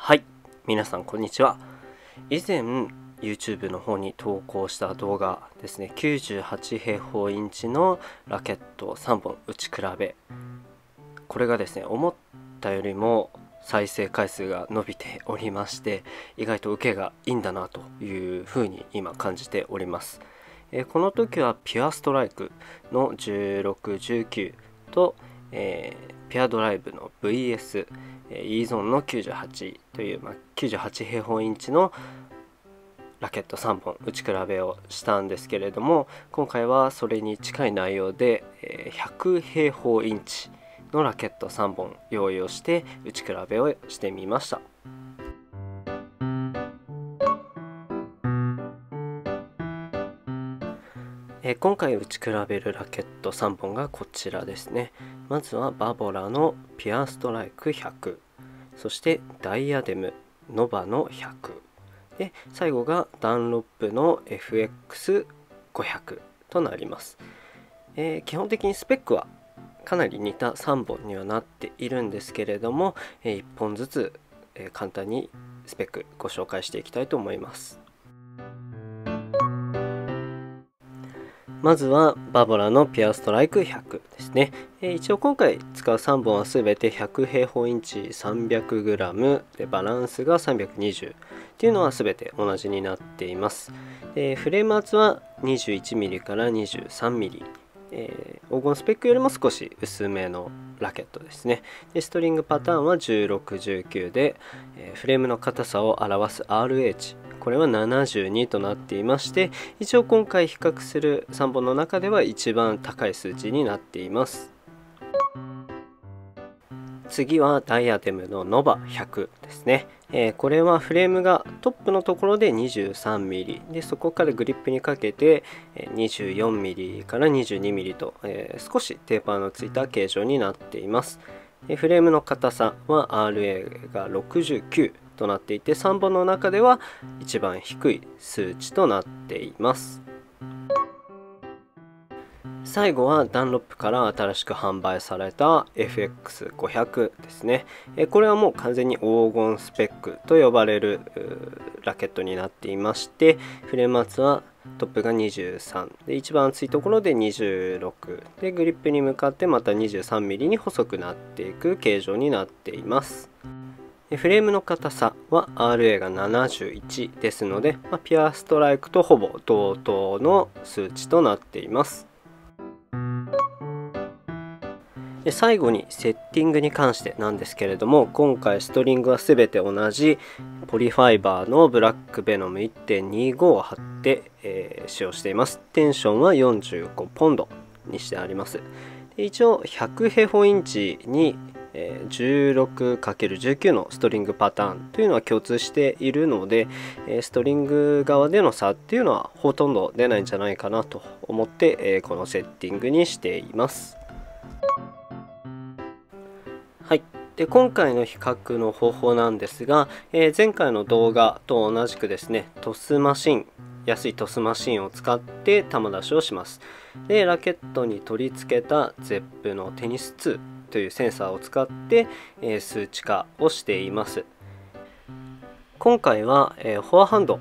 はい。皆さんこんにちは。以前 YouTube の方に投稿した動画ですね。98平方インチのラケット3本打ち比べ。これがですね思ったよりも再生回数が伸びておりまして意外と受けがいいんだなというふうに今感じております。えこの時はピュアストライクの1619と、えー、ピアドライブの VS え E ゾーンの98という、まあ、98平方インチのラケット3本打ち比べをしたんですけれども今回はそれに近い内容で、え100平方インチのラケット3本用意をして打ち比べをしてみました。え今回打ち比べるラケット3本がこちらですねまずはバボラのピアストライク100そしてダイアデムノバの100で最後がダンロップの FX500 となります、えー、基本的にスペックはかなり似た3本にはなっているんですけれども、え、1本ずつ、え、簡単にスペックご紹介していきたいと思います。まずはバボラのピアストライク100ですね、一応今回使う3本は全て100平方インチ 300g でバランスが320っていうのは全て同じになっています。フレーム圧は 21mm から 23mm えー、黄金スペックよりも少し薄めのラケットですね。でストリングパターンは1619で、えー、フレームの硬さを表す RH これは72となっていまして一応今回比較する3本の中では一番高い数値になっています。次はダイアデムのノバ100ですね、えー、これはフレームがトップのところで 23mm でそこからグリップにかけて 24mm から 22mm と、えー、少しテーパーのついた形状になっています。フレームの硬さは RA が69となっていて3本の中では一番低い数値となっています。最後はダンロップから新しく販売された FX500 ですね。これはもう完全に黄金スペックと呼ばれるラケットになっていましてフレーム圧はトップが23で一番厚いところで26でグリップに向かってまた 23mm に細くなっていく形状になっています。フレームの硬さは RA が71ですので、まあ、ピアストライクとほぼ同等の数値となっています。で最後にセッティングに関してなんですけれども今回ストリングは全て同じポリファイバーのブラックベノム1.25を貼って、えー、使用しています。テンションは45ポンドにしてあります。一応100平方インチに 16×19 のストリングパターンというのは共通しているのでストリング側での差っていうのはほとんど出ないんじゃないかなと思ってこのセッティングにしています。はい。で今回の比較の方法なんですが、え、前回の動画と同じくですねトスマシン安いトスマシンを使って球出しをします。でラケットに取り付けた ZEP のテニス2というセンサーを使って、え数値化をしています。今回は、えフォアハンド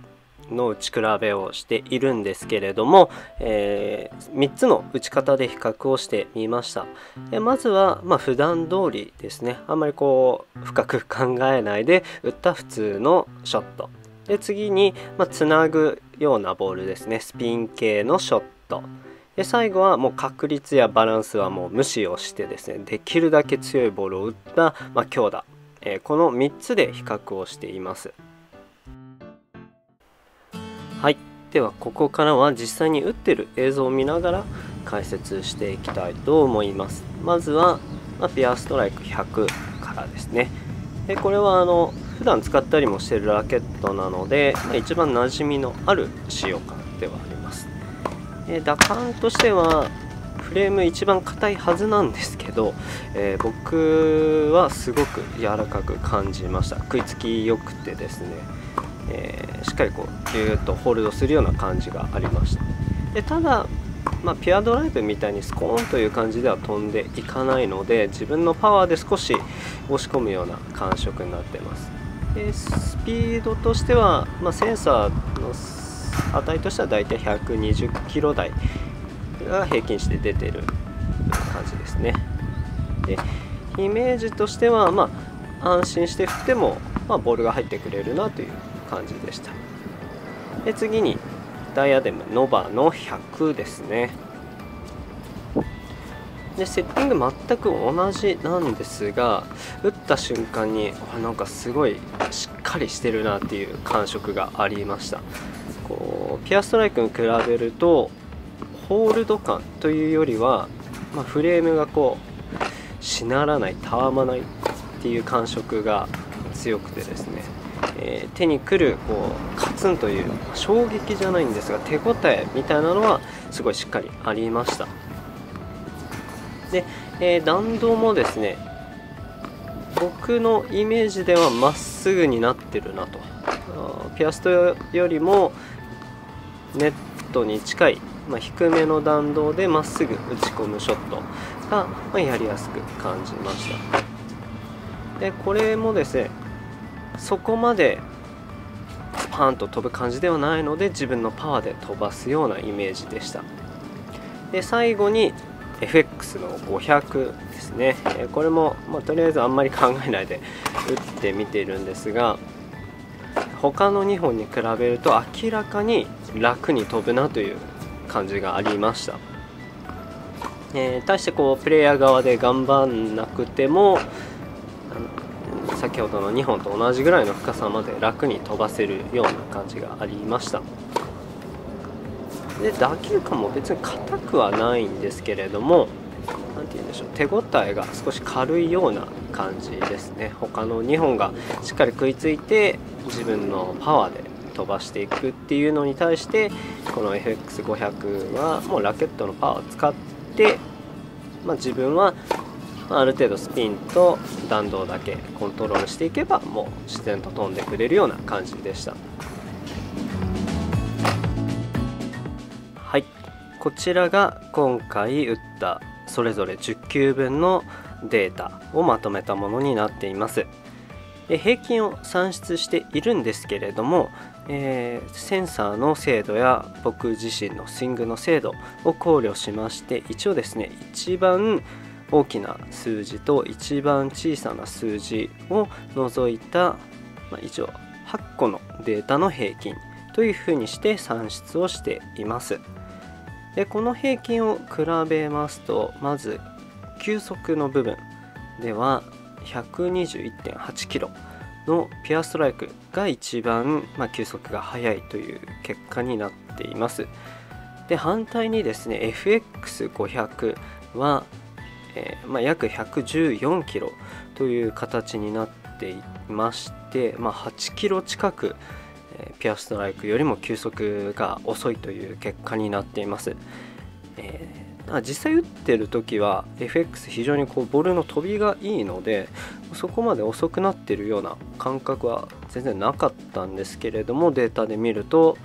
の打ち比べをしているんですけれども、えー、3つの打ち方で比較をしてみました。でまずは、まあ、普段通りですね。あんまりこう深く考えないで打った普通のショット。で次に、まあ、つなぐようなボールですね。スピン系のショット。で最後はもう確率やバランスはもう無視をしてですねできるだけ強いボールを打った、まあ、強打、えー、この3つで比較をしています。はい。ではここからは実際に打ってる映像を見ながら解説していきたいと思います。まずは、まあ、ピアストライク100からですね。でこれはあの普段使ったりもしてるラケットなので、まあ、一番馴染みのある使用感ではあります。え打感としてはフレーム一番硬いはずなんですけど、えー、僕はすごく柔らかく感じました。食いつきよくてですね、えー、しっかりこうギューッとホールドするような感じがありました。でただまあ、ピュアドライブみたいにスコーンという感じでは飛んでいかないので自分のパワーで少し押し込むような感触になってますでスピードとしては、まあ、センサーの値としてはだいたい120キロ台が平均して出てる感じですね。でイメージとしてはまあ安心して振っても、まあ、ボールが入ってくれるなという感じでした。で次にダイアデムノバの100ですね。でセッティング全く同じなんですが打った瞬間になんかすごいしっかりしてるなっていう感触がありました。こうピアストライクに比べるとホールド感というよりは、まあ、フレームがこうしならないたわまないっていう感触が強くてですね、えー、手に来るこうカツンという衝撃じゃないんですが手応えみたいなのはすごいしっかりありました。で、えー、弾道もですね僕のイメージではまっすぐになってるなと。ピアストよりもネットに近い、まあ、低めの弾道でまっすぐ打ち込むショットが、まあ、やりやすく感じました。でこれもですねそこまでパンと飛ぶ感じではないので自分のパワーで飛ばすようなイメージでした。で最後に FX の500ですね、えこれも、まあ、とりあえずあんまり考えないで打ってみているんですが他の2本に比べると明らかに楽に飛ぶなという感じがありました、えー、対してこうプレイヤー側で頑張んなくても先ほどの2本と同じぐらいの深さまで楽に飛ばせるような感じがありました。で打球感も別に硬くはないんですけれども何て言うんでしょう手応えが少し軽いような感じですね他の2本がしっかり食いついて自分のパワーで飛ばしていくっていうのに対してこの FX500 はもうラケットのパワーを使って、まあ、自分はある程度スピンと弾道だけコントロールしていけばもう自然と飛んでくれるような感じでした。こちらが今回打ったそれぞれ10球分のデータをまとめたものになっていますで平均を算出しているんですけれども、えー、センサーの精度や僕自身のスイングの精度を考慮しまして一応ですね一番大きな数字と一番小さな数字を除いた、まあ、一応8個のデータの平均というふうにして算出をしています。でこの平均を比べますとまず球速の部分では121.8キロのピアストライクが一番、まあ、球速が速いという結果になっています。で反対にですね FX500 は、えー、まあ、約114キロという形になっていまして、まあ、8キロ近くピアストライクよりも球速が遅いという結果になっています。えー、実際打ってる時は FX 非常にこうボールの飛びがいいのでそこまで遅くなってるような感覚は全然なかったんですけれどもデータで見ると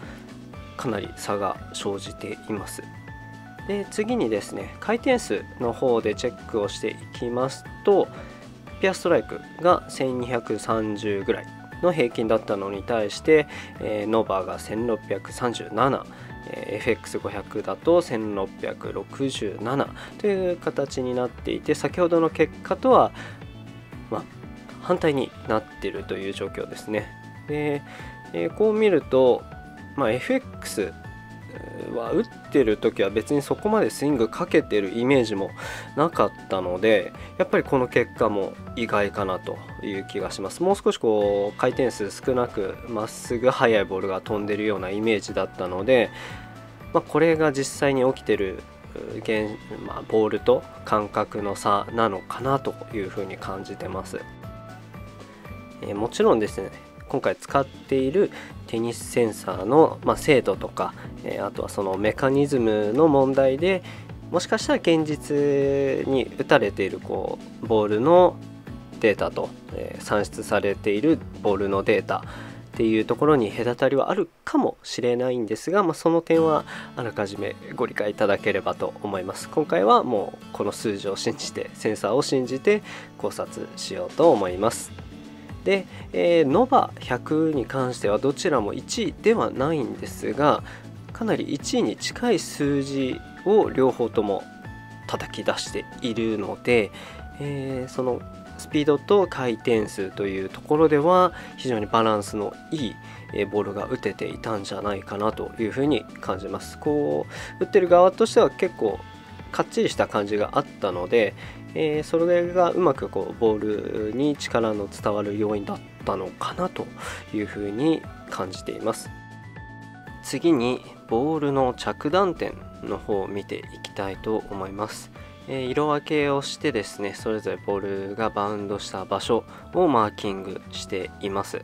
かなり差が生じています。で次にですね回転数の方でチェックをしていきますとピアストライクが1230ぐらいの平均だったのに対して、えー、ノバが1637、えー、FX500 だと1667という形になっていて先ほどの結果とは、ま、反対になっているという状況ですね。でえー、こう見ると、まあ、FX は打ってる時は別にそこまでスイングかけてるイメージもなかったのでやっぱりこの結果も意外かなという気がします。もう少しこう回転数少なくまっすぐ速いボールが飛んでるようなイメージだったので、まあ、これが実際に起きてる現、まあ、ボールと感覚の差なのかなというふうに感じてます、え、もちろんですね今回使っているテニスセンサーの、まあ、精度とか、えー、あとはそのメカニズムの問題でもしかしたら現実に打たれているこうボールのデータと、えー、算出されているボールのデータっていうところに隔たりはあるかもしれないんですが、まあ、その点はあらかじめご理解いただければと思います。今回はもうこの数字を信じてセンサーを信じて考察しようと思います。で、えー、ノバ100に関してはどちらも1位ではないんですがかなり1位に近い数字を両方とも叩き出しているので、えー、そのスピードと回転数というところでは非常にバランスのいいボールが打てていたんじゃないかなというふうに感じます。こう打ってる側としては結構かっちりした感じがあったので、えー、それがうまくこうボールに力の伝わる要因だったのかなというふうに感じています。次にボールの着弾点の方を見ていきたいと思います、えー、色分けをしてですねそれぞれボールがバウンドした場所をマーキングしています。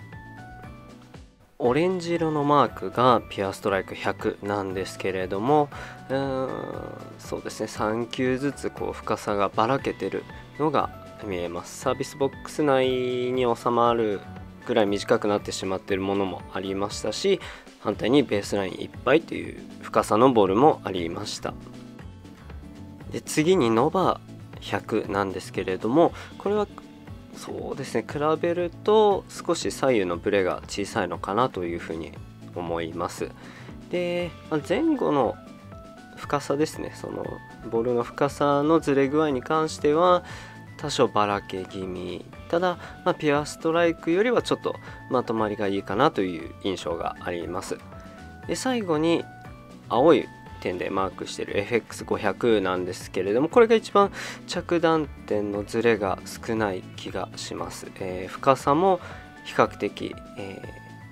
オレンジ色のマークがピュアストライク100なんですけれどもうーんそうですね3球ずつこう深さがばらけてるのが見えます。サービスボックス内に収まるぐらい短くなってしまってるものもありましたし反対にベースラインいっぱいという深さのボールもありました。で次にノバ100なんですけれどもこれはそうですね。比べると少し左右のブレが小さいのかなというふうに思います。で前後の深さですね。そのボールの深さのずれ具合に関しては多少ばらけ気味。ただ、まあ、ピュアストライクよりはちょっとまとまりがいいかなという印象があります。で最後に青い点でマークしている FX500 なんですけれどもこれが一番着弾点のズレが少ない気がします、えー、深さも比較的、え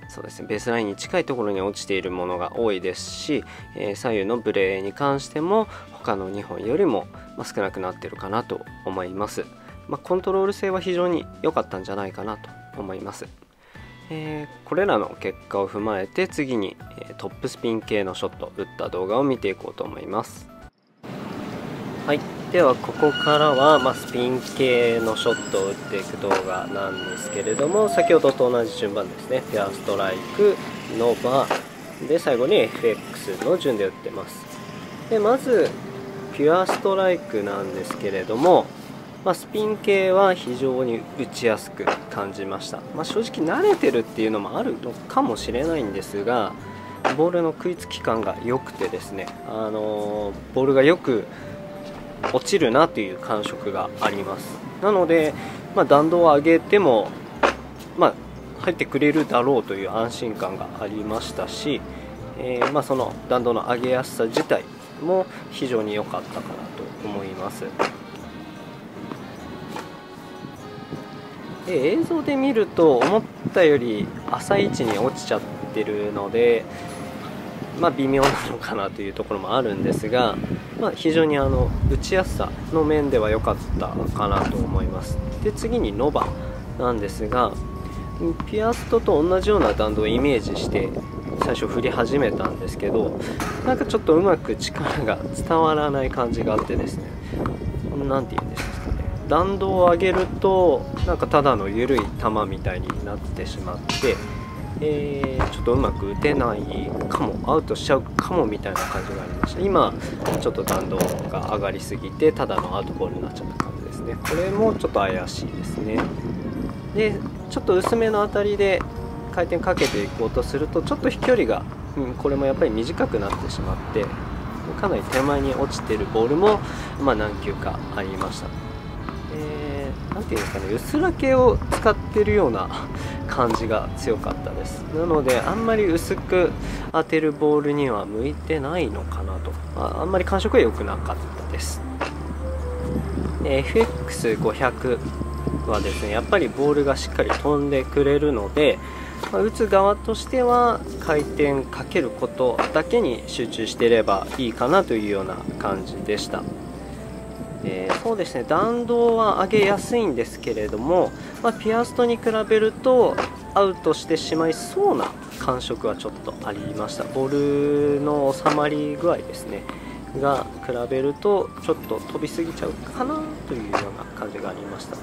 ー、そうですねベースラインに近いところに落ちているものが多いですし、えー、左右のブレに関しても他の2本よりも少なくなってるかなと思います、まあ、コントロール性は非常に良かったんじゃないかなと思います。えー、これらの結果を踏まえて次に、えトップスピン系のショット打った動画を見ていこうと思います。はい。ではここからは、まあ、スピン系のショットを打っていく動画なんですけれども先ほどと同じ順番ですね。フェアストライクノバ。で最後に FX の順で打ってます。でまずピュアストライクなんですけれどもまあ、スピン系は非常に打ちやすく感じました、まあ、正直慣れてるっていうのもあるのかもしれないんですがボールの食いつき感が良くてですね、あのー、ボールがよく落ちるなという感触がありますなので、まあ、弾道を上げても、まあ、入ってくれるだろうという安心感がありましたし、えー、まあ、その弾道の上げやすさ自体も非常に良かったかなと思います。で映像で見ると思ったより浅い位置に落ちちゃってるのでまあ微妙なのかなというところもあるんですが、まあ、非常にあの打ちやすさの面では良かったかなと思います。で次にノバなんですがピアストと同じような弾道をイメージして最初振り始めたんですけどなんかちょっとうまく力が伝わらない感じがあってですね何て言うんですか弾道を上げるとなんかただの緩い球みたいになってしまって、えー、ちょっとうまく打てないかもアウトしちゃうかもみたいな感じがありました。今ちょっと弾道が上がりすぎてただのアウトボールになっちゃった感じですね。これもちょっと怪しいですね。でちょっと薄めの当たりで回転かけていこうとするとちょっと飛距離が、うん、これもやっぱり短くなってしまってかなり手前に落ちてるボールも、まあ、何球かありました、ていうんですかね薄らけを使ってるような感じが強かったです。なのであんまり薄く当てるボールには向いてないのかなと。ああんまり感触は良くなかったです。FX500 はですねやっぱりボールがしっかり飛んでくれるので、まあ、打つ側としては回転かけることだけに集中していればいいかなというような感じでした。えー、そうですね弾道は上げやすいんですけれども、まあ、ピアストに比べるとアウトしてしまいそうな感触はちょっとありました。ボールの収まり具合ですねが比べるとちょっと飛びすぎちゃうかなというような感じがありました。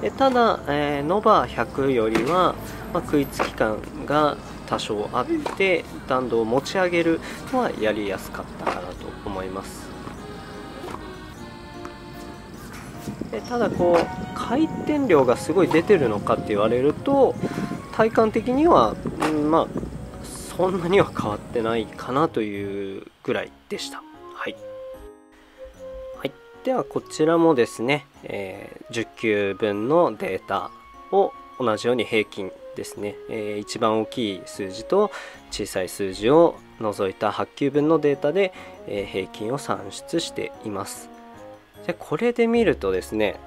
でただ、えー、ノバ100よりは、まあ、食いつき感が多少あって弾道を持ち上げるのはやりやすかったかなと思います。でただこう回転量がすごい出てるのかって言われると体感的には、ん、まあそんなには変わってないかなというぐらいでした。はい、はい、ではこちらもですね、えー、10球分のデータを同じように平均ですね、えー、一番大きい数字と小さい数字を除いた8球分のデータで、えー、平均を算出しています。でこれで見るとですね、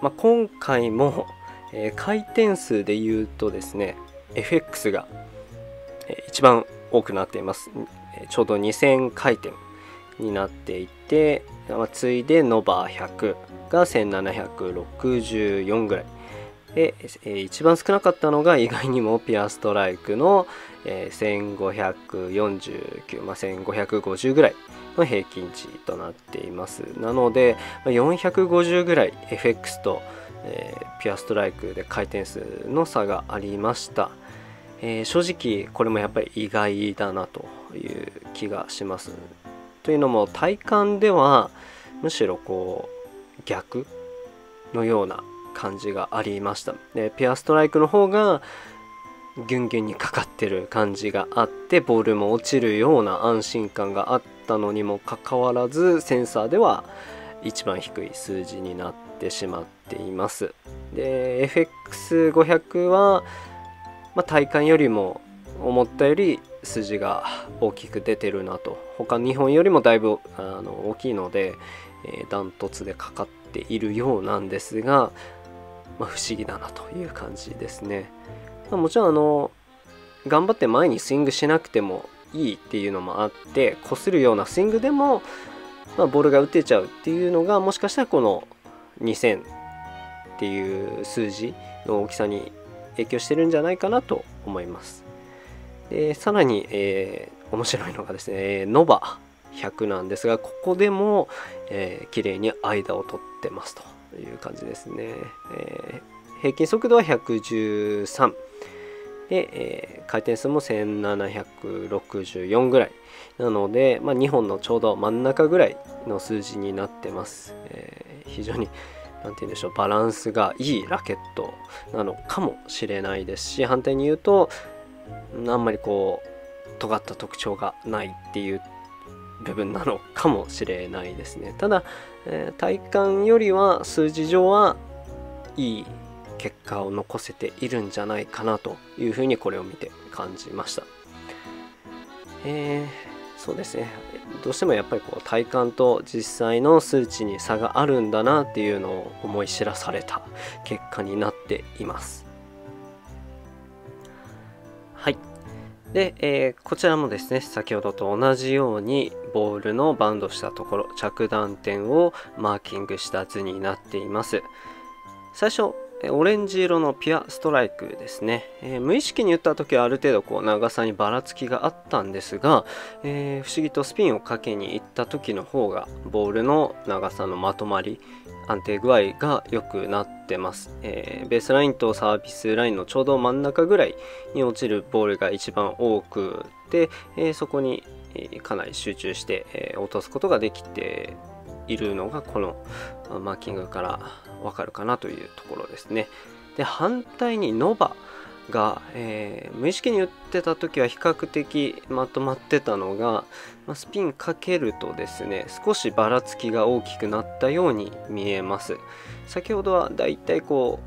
まあ、今回も、えー、回転数で言うとですね FX が、え一番多くなっています。ちょうど2000回転になっていて、まあ、次いでノバー100が1764ぐらい。で、えー、一番少なかったのが意外にもピアストライクの、えー、1549、まあ、1550ぐらいの平均値となっています。なので450ぐらい FX と、えー、ピアストライクで回転数の差がありました、えー、正直これもやっぱり意外だなという気がします。というのも体感ではむしろこう逆のような感じがありました。でペアストライクの方がギュンギュンにかかってる感じがあってボールも落ちるような安心感があったのにもかかわらずセンサーでは一番低い数字になってしまっています。で FX500 は、まあ、体感よりも思ったより数字が大きく出てるなと。他2本よりもだいぶあの大きいので、えー、ダントツでかかっているようなんですがまあ、不思議だなという感じですね。まあ、もちろんあの頑張って前にスイングしなくてもいいっていうのもあって擦るようなスイングでも、まあ、ボールが打てちゃうっていうのがもしかしたらこの2000っていう数字の大きさに影響してるんじゃないかなと思います。でさらに、えー、面白いのがですね、ノバ100なんですがここでも、えー、綺麗に間を取ってますと。という感じですね。えー、平均速度は113で、えー、回転数も1764ぐらいなので、まあ、2本のちょうど真ん中ぐらいの数字になってます。えー、非常に何て言うんでしょうバランスがいいラケットなのかもしれないですし反対に言うとあんまりこう尖った特徴がないっていう部分なのかもしれないですねただ、えー、体感よりは数字上はいい結果を残せているんじゃないかなというふうにこれを見て感じました。えー、そうですね。どうしてもやっぱりこう体感と実際の数値に差があるんだなっていうのを思い知らされた結果になっています。で、えー、こちらもですね先ほどと同じようにボールのバウンドしたところ着弾点をマーキングした図になっています。最初オレンジ色のピュアストライクですね、えー、無意識に打った時はある程度こう長さにばらつきがあったんですが、えー、不思議とスピンをかけに行った時の方がボールの長さのまとまり安定具合が良くなってます、えー、ベースラインとサービスラインのちょうど真ん中ぐらいに落ちるボールが一番多くて、えー、そこにえかなり集中して、え、落とすことができているのがこのマーキングからわかるかなというところですね。で反対にノバが、えー、無意識に打ってた時は比較的まとまってたのが、まあ、スピンかけるとですね少しばらつきが大きくなったように見えます。先ほどはだいたいこ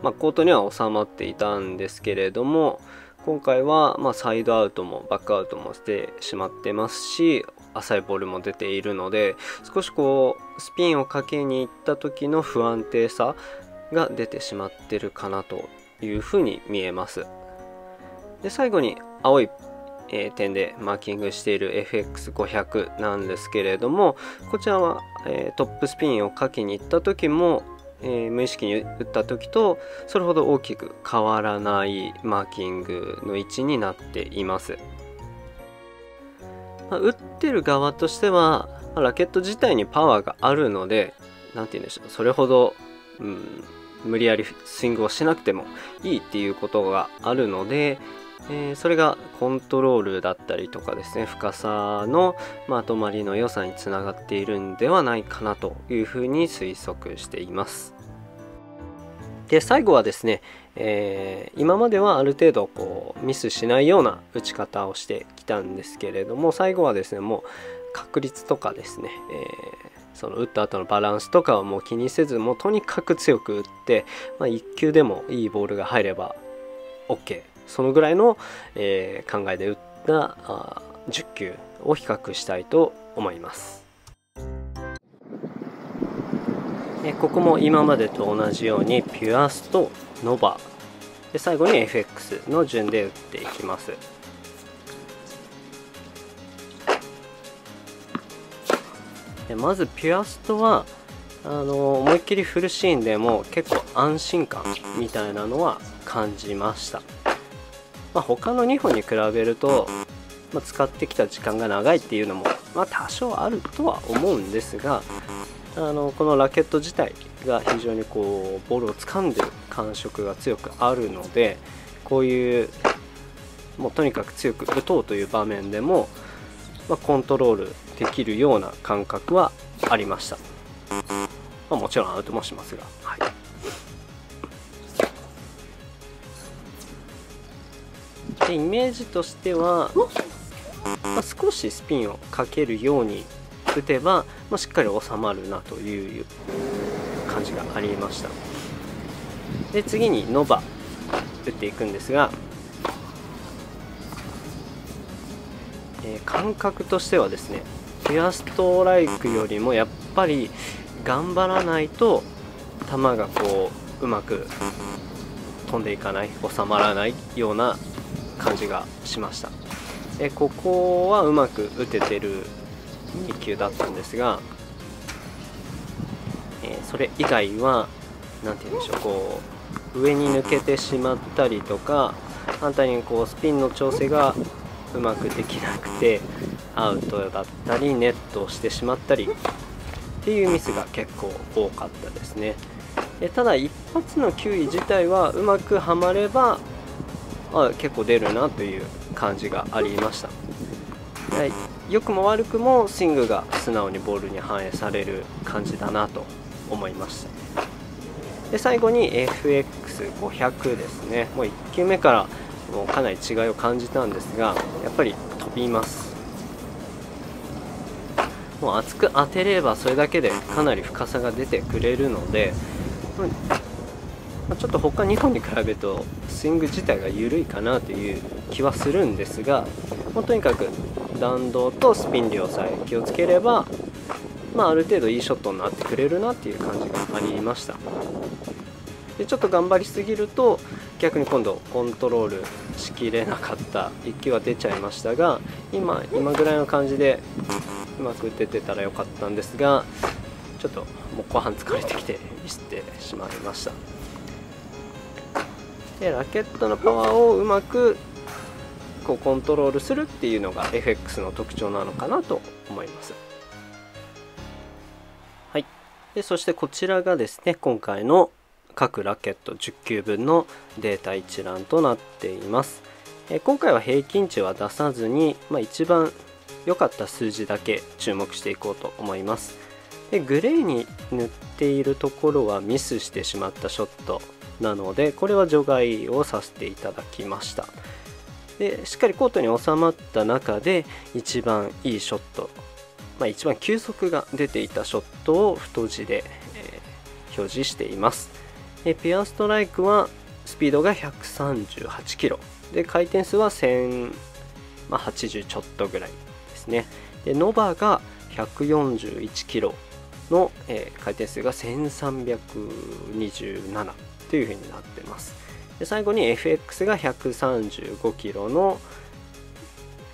う、まあ、コートには収まっていたんですけれども今回はまサイドアウトもバックアウトもしてしまってますし浅いボールも出ているので少しこうスピンをかけに行った時の不安定さが出てしまってるかなというふうに見えます。で最後に青い、えー、点でマーキングしている FX500 なんですけれどもこちらは、えー、トップスピンをかけに行った時も、えー、無意識に打った時とそれほど大きく変わらないマーキングの位置になっています、まあ、打ってる側としてはラケット自体にパワーがあるので何て言うんでしょうそれほど、うん、無理やりスイングをしなくてもいいっていうことがあるので、えー、それがコントロールだったりとかですね深さのまとまりの良さにつながっているんではないかなというふうに推測しています。で最後はですね、えー、今まではある程度こうミスしないような打ち方をしてきたんですけれども最後はですねもう確率とかですね、えー、その打った後のバランスとかはもう気にせずもうとにかく強く打って、まあ、1球でもいいボールが入れば OK そのぐらいの、えー、考えで打ったあ10球を比較したいと思います。えここも今までと同じようにピュアスとノバ。で最後に FX の順で打っていきます。でまずピュアストはあの思いっきりフルシーンでも結構安心感みたいなのは感じました、まあ、他の2本に比べると、まあ、使ってきた時間が長いっていうのも、まあ、多少あるとは思うんですがあのこのラケット自体が非常にこうボールを掴んでる感触が強くあるのでこういうもうとにかく強く打とうという場面でも、まあ、コントロールできるような感覚はありました、まあ、もちろんアウトもしますが、はい、イメージとしては、まあ、少しスピンをかけるように打てば、まあ、しっかり収まるなという感じがありました。で次にノバ打っていくんですが、えー、感覚としてはですねピュアストライクよりもやっぱり頑張らないと球がこううまく飛んでいかない収まらないような感じがしました。でここはうまく打ててる2球だったんですが、えー、それ以外は何て言うんでしょうこう上に抜けてしまったりとか反対にこうスピンの調整がうまくできなくてアウトだったりネットをしてしまったりっていうミスが結構多かったですね。えただ一発の球威自体はうまくはまればあ結構出るなという感じがありました。良くも悪くもスイングが素直にボールに反映される感じだなと思いました。で最後に FX500 ですね。もう1球目からもうかなり違いを感じたんですがやっぱり飛びます。もう厚く当てればそれだけでかなり深さが出てくれるので、まちょっと他2本に比べるとスイング自体が緩いかなという気はするんですがもうとにかく弾道とスピン量さえ気をつければ、まあ、ある程度いいショットになってくれるなっていう感じがありました。でちょっと頑張りすぎると逆に今度コントロールしきれなかった1球は出ちゃいましたが今今ぐらいの感じでうまく打ててたらよかったんですがちょっともう後半疲れてきてミスってしまいました。でラケットのパワーをうまくこうコントロールするっていうのが FX の特徴なのかなと思います。はい、でそしてこちらがですね今回の各ラケット10球分のデータ一覧となっています。え今回は平均値は出さずに、まあ、一番良かった数字だけ注目していこうと思います。でグレーに塗っているところはミスしてしまったショットなのでこれは除外をさせていただきました。でしっかりコートに収まった中で一番いいショット、まあ、一番球速が出ていたショットを太字で、えー、表示しています。でピアストライクはスピードが138キロ。で回転数は1080、ちょっとぐらいですね。でノバが141キロの、えー、回転数が1327というふうになってます。で最後に FX が135キロの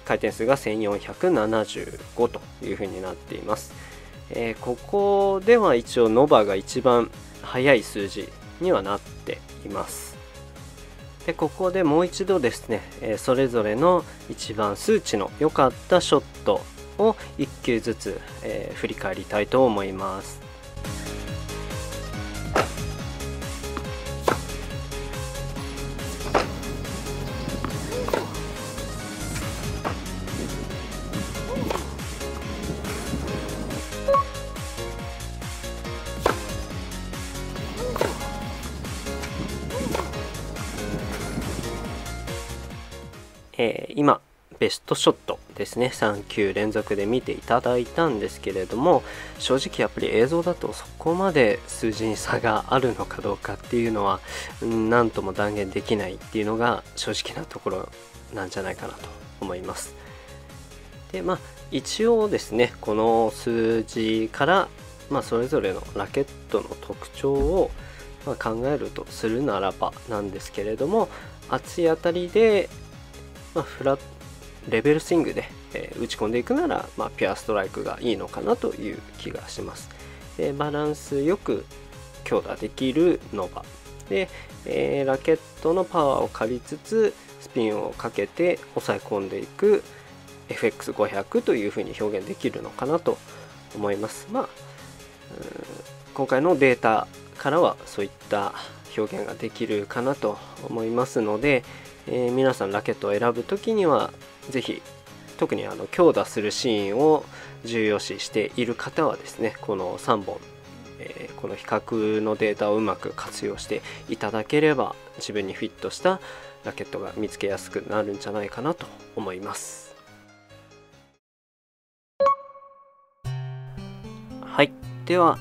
回転数が1475というふうになっています、えー、ここでは一応ノバが一番速い数字にはなっています。でここでもう一度ですね、えー、それぞれの一番数値の良かったショットを1球ずつ、えー、振り返りたいと思います。トショットですね。3球連続で見ていただいたんですけれども正直やっぱり映像だとそこまで数字に差があるのかどうかっていうのは何とも断言できないっていうのが正直なところなんじゃないかなと思います。でまあ一応ですねこの数字から、まあ、それぞれのラケットの特徴を、ま考えるとするならばなんですけれども熱い当たりで、まあ、フラッレベルスイングで、え、打ち込んでいくなら、まあ、ピュアストライクがいいのかなという気がします。でバランスよく強打できるノバで、えー、ラケットのパワーを借りつつスピンをかけて抑え込んでいく FX500 というふうに表現できるのかなと思います。まあ、今回のデータからはそういった表現ができるかなと思いますので、えー、皆さんラケットを選ぶ時には是非特にあの強打するシーンを重要視している方はですねこの3本、えー、この比較のデータをうまく活用していただければ自分にフィットしたラケットが見つけやすくなるんじゃないかなと思います。はい。では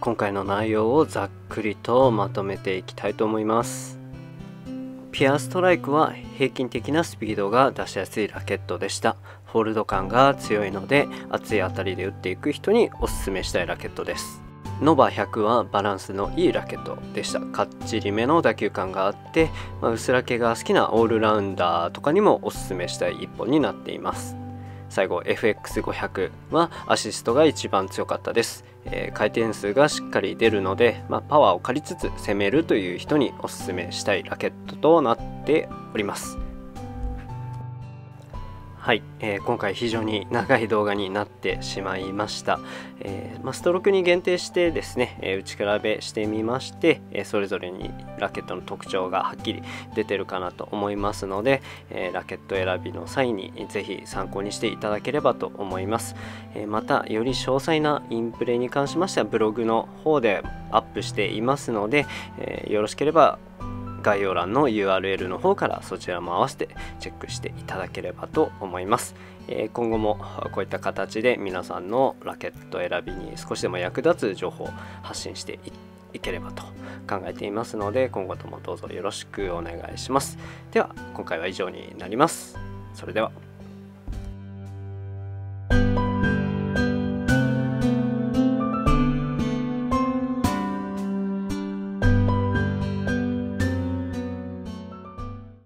今回の内容をざっくりとまとめていきたいと思います。ピアストライクは平均的なスピードが出しやすいラケットでした。フォールド感が強いので熱い当たりで打っていく人におすすめしたいラケットです。ノバ100はバランスのいいラケットでした。かっちりめの打球感があって、まあ、薄らけが好きなオールラウンダーとかにもおすすめしたい一本になっています。最後 FX500 はアシストが一番強かったです、えー、回転数がしっかり出るので、まあ、パワーを借りつつ攻めるという人におすすめしたいラケットとなっております。はい、えー、今回非常に長い動画になってしまいました、えー、まあ、ストロークに限定してですね、えー、打ち比べしてみまして、えそれぞれにラケットの特徴がはっきり出てるかなと思いますので、えラケット選びの際にぜひ参考にしていただければと思います、えまたより詳細なインプレに関しましてはブログの方でアップしていますので、えよろしければ概要欄の URL の方からそちらも合わせてチェックしていただければと思います、え今後もこういった形で皆さんのラケット選びに少しでも役立つ情報を発信していければと考えていますので今後ともどうぞよろしくお願いします。では今回は以上になります。それでは。